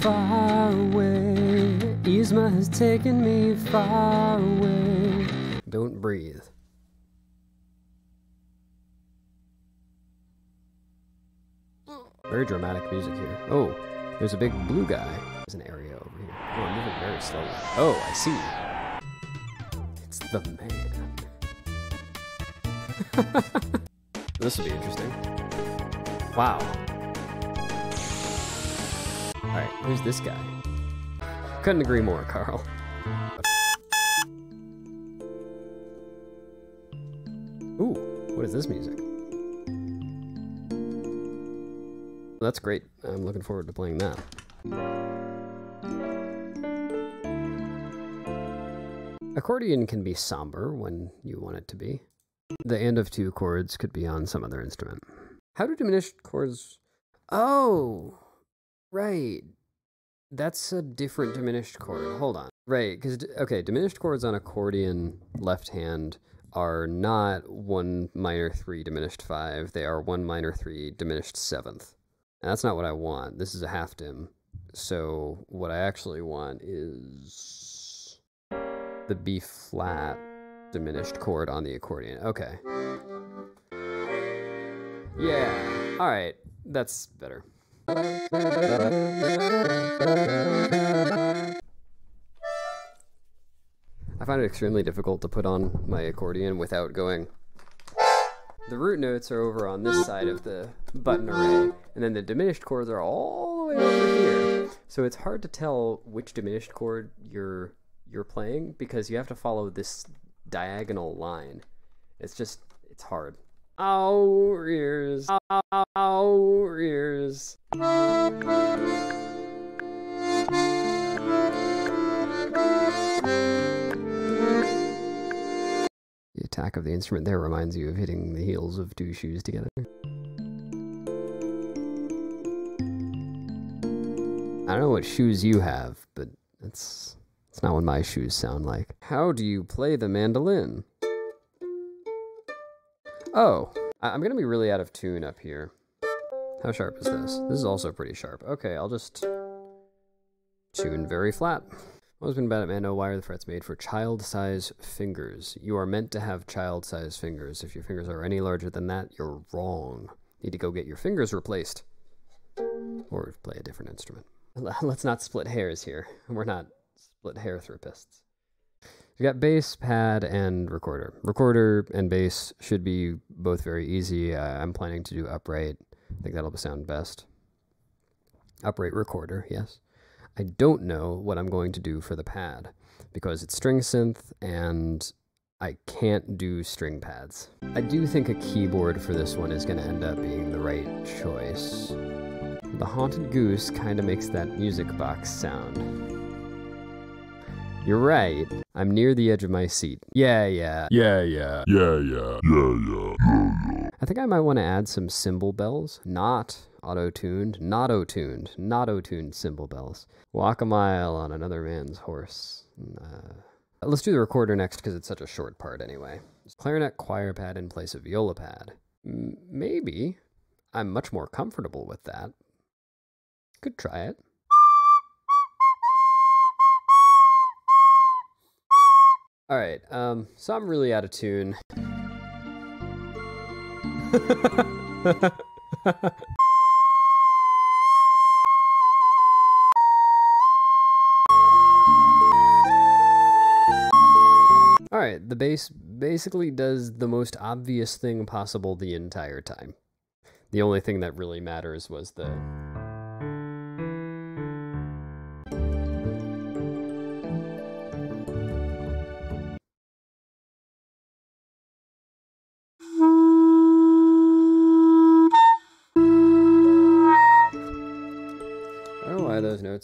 far away. Yzma has taken me far away. Don't breathe. Very dramatic music here. Oh, there's a big blue guy. There's an area over here. Oh, I'm moving very slowly. Oh, I see. It's the man. this will be interesting. Wow. Alright, who's this guy? Couldn't agree more, Carl. Ooh, what is this music? That's great. I'm looking forward to playing that. Accordion can be somber when you want it to be. The end of two chords could be on some other instrument. How do diminished chords? Oh, right. That's a different diminished chord. Hold on. Right, because, okay, diminished chords on accordion left hand are not one minor three diminished five. They are one minor three diminished seventh. And that's not what I want. This is a half dim. So what I actually want is the B flat diminished chord on the accordion. Okay. Yeah. All right. That's better. I find it extremely difficult to put on my accordion without going. The root notes are over on this side of the button array, and then the diminished chords are all the way over here. So it's hard to tell which diminished chord you're you're playing because you have to follow this diagonal line. It's just it's hard. Our ears, our ears. The attack of the instrument there reminds you of hitting the heels of two shoes together. I don't know what shoes you have, but that's that's not what my shoes sound like. How do you play the mandolin? Oh, I'm gonna be really out of tune up here. How sharp is this? This is also pretty sharp. Okay, I'll just tune very flat. Always been Bad at mando why are the frets made for child-size fingers? You are meant to have child-size fingers. If your fingers are any larger than that, you're wrong. Need to go get your fingers replaced. Or play a different instrument. Let's not split hairs here. We're not split hair therapists. You got bass, pad, and recorder. Recorder and bass should be both very easy. Uh, I'm planning to do upright. I think that'll sound best. Upright recorder, yes. I don't know what I'm going to do for the pad because it's string synth and I can't do string pads. I do think a keyboard for this one is going to end up being the right choice. The Haunted Goose kind of makes that music box sound. You're right. I'm near the edge of my seat. Yeah, yeah. Yeah, yeah. Yeah, yeah, yeah, yeah, yeah. I think I might want to add some cymbal bells. Not auto-tuned, not auto-tuned, not auto-tuned cymbal bells. Walk a mile on another man's horse. Uh, let's do the recorder next because it's such a short part anyway. Clarinet choir pad in place of viola pad. M- maybe. I'm much more comfortable with that. Could try it. All right, um, so I'm really out of tune. All right, the bass basically does the most obvious thing possible the entire time. The only thing that really matters was the.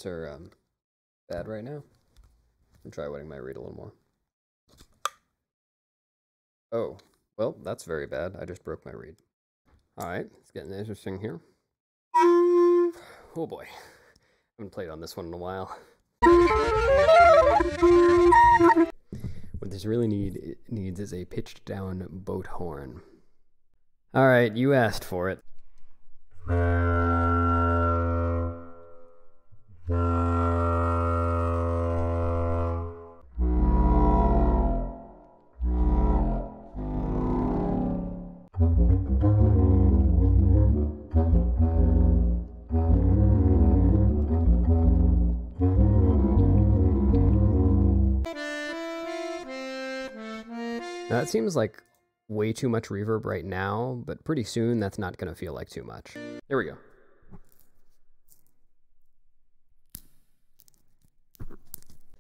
Are um, bad right now. I'll try wetting my reed a little more. Oh, well, that's very bad. I just broke my reed. All right, it's getting interesting here. Oh boy, I haven't played on this one in a while. What this really need needs is a pitched down boat horn. All right, you asked for it. That seems like way too much reverb right now, but pretty soon that's not going to feel like too much. Here we go.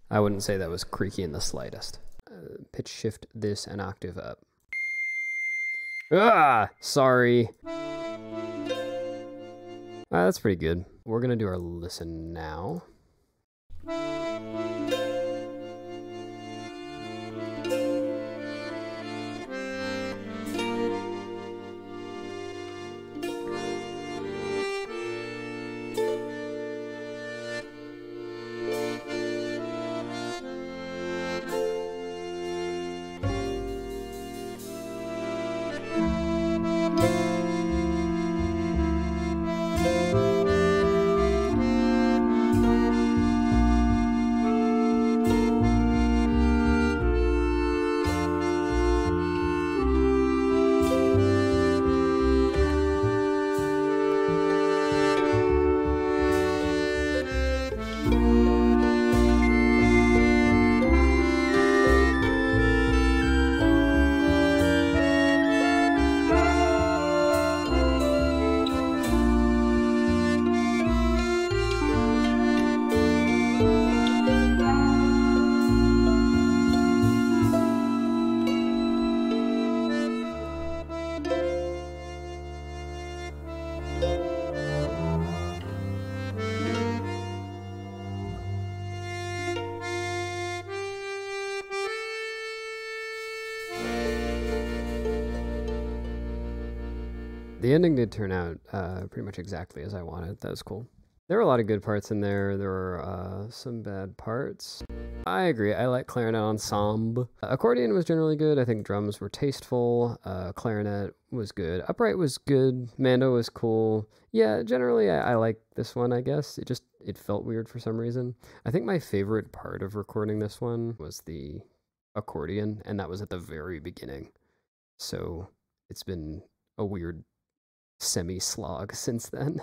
I wouldn't say that was creaky in the slightest. Uh, pitch shift this an octave up. Ah, sorry. Ah, that's pretty good. We're gonna do our listen now. The ending did turn out uh, pretty much exactly as I wanted. That was cool. There were a lot of good parts in there. There were uh, some bad parts. I agree. I like clarinet ensemble. Accordion was generally good. I think drums were tasteful. Uh, clarinet was good. Upright was good. Mando was cool. Yeah, generally I, I like this one. I guess it just it felt weird for some reason. I think my favorite part of recording this one was the accordion, and that was at the very beginning. So it's been a weird semi slog since then.